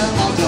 i'll go.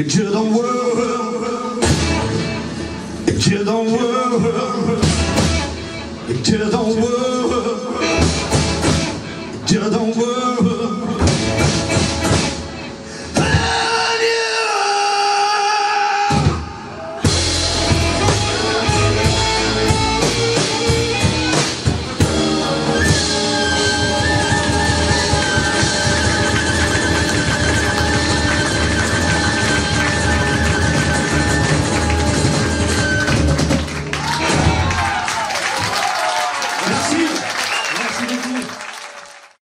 into the world, into the world, into the world, into the world.